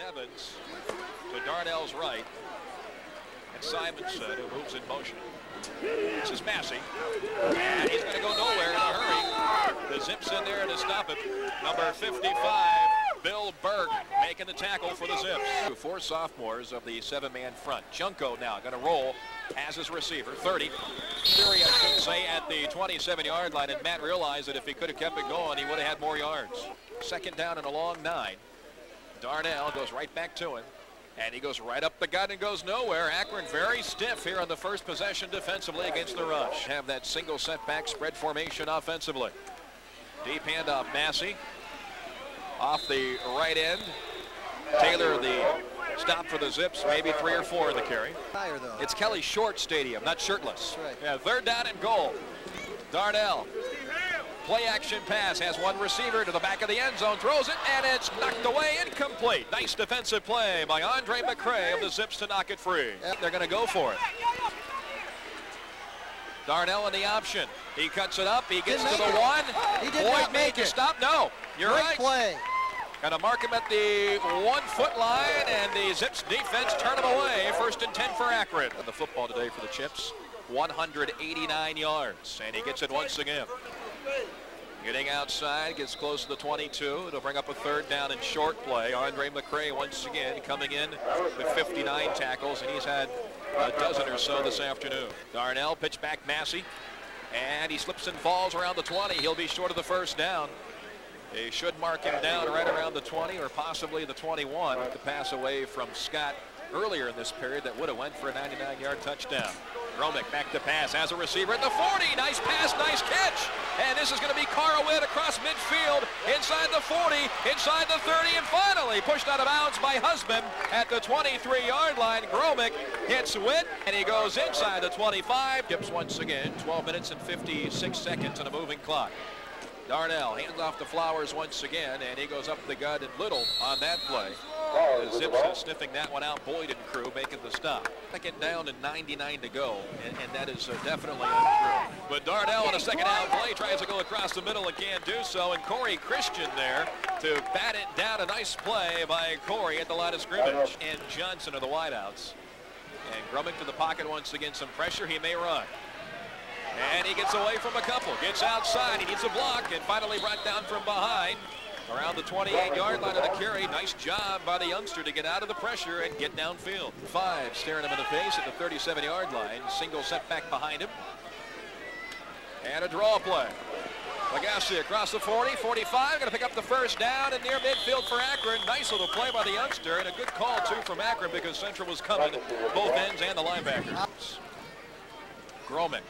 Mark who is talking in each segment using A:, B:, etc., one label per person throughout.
A: Evans to Darnell's right. And Simonson, who moves in motion. This is Massey. And he's going to go nowhere in a hurry. The zips in there to stop him. Number 55, Bill Berg, making the tackle for the Zips. Four sophomores of the seven-man front. Junko now going to roll as his receiver, 30. Fury, I should say, at the 27-yard line, and Matt realized that if he could have kept it going, he would have had more yards. Second down and a long nine. Darnell goes right back to him. And he goes right up the gut and goes nowhere. Akron very stiff here on the first possession defensively against the rush. Have that single setback spread formation offensively. Deep handoff, Massey. Off the right end. Taylor the stop for the Zips, maybe three or four in the carry. It's Kelly Shorts Stadium, not shirtless. Yeah, third down and goal. Darnell Play action pass has one receiver to the back of the end zone, throws it, and it's knocked away, incomplete. Nice defensive play by Andre McCray of the Zips to knock it free. Yep. They're going to go for it. Darnell in the option. He cuts it up. He gets
B: Didn't
A: to the
B: it.
A: one.
B: He did
A: Boyd
B: not
A: make
B: it.
A: stop. No, you're
B: Great
A: right.
B: play.
A: Going to mark him at the one-foot line, and the Zips defense turn him away. First and 10 for Akron. And the football today for the Chips, 189 yards, and he gets it once again. Getting outside, gets close to the 22. It'll bring up a third down and short play. Andre McCray once again coming in with 59 tackles, and he's had a dozen or so this afternoon. Darnell pitch back Massey, and he slips and falls around the 20. He'll be short of the first down. They should mark him down right around the 20 or possibly the 21 to pass away from Scott earlier in this period that would have went for a 99-yard touchdown. Gromick back to pass as a receiver at the 40. Nice pass, nice catch. And this is going to be Carl Witt across midfield, inside the 40, inside the 30, and finally pushed out of bounds by Husband at the 23-yard line. Gromick hits Witt, and he goes inside the 25. Gibbs once again, 12 minutes and 56 seconds on a moving clock. Darnell hands off the Flowers once again, and he goes up the gut and Little on that play. The Zips is sniffing that one out. Boyd and crew making the stop. Second down and 99 to go, and, and that is uh, definitely untrue. But Darnell on a second down play tries to go across the middle and can't do so, and Corey Christian there to bat it down. A nice play by Corey at the line of scrimmage. And Johnson are the wideouts. And Gromick to the pocket once again, some pressure. He may run. And he gets away from a couple, gets outside, he needs a block, and finally brought down from behind. Around the 28-yard line of the carry. Nice job by the youngster to get out of the pressure and get downfield. Five staring him in the face at the 37-yard line. Single setback behind him. And a draw play. Lagasse across the 40, 45, going to pick up the first down and near midfield for Akron. Nice little play by the youngster and a good call, too, from Akron because Central was coming both ends and the linebackers. Gromick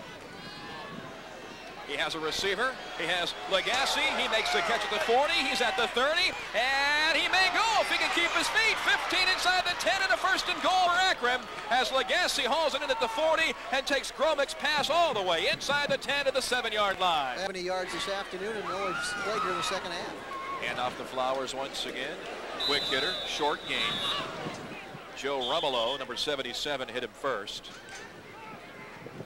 A: he has a receiver. He has Lagasse. He makes the catch at the 40. He's at the 30. And he may go if he can keep his feet. 15 inside the 10 and a first and goal for Akron as Lagasse hauls it in at the 40 and takes Gromick's pass all the way inside the 10 to the 7-yard line.
B: 70 yards this afternoon and only played here in the second half.
A: Hand off the Flowers once again. Quick hitter, short game. Joe Rumolo, number 77, hit him first.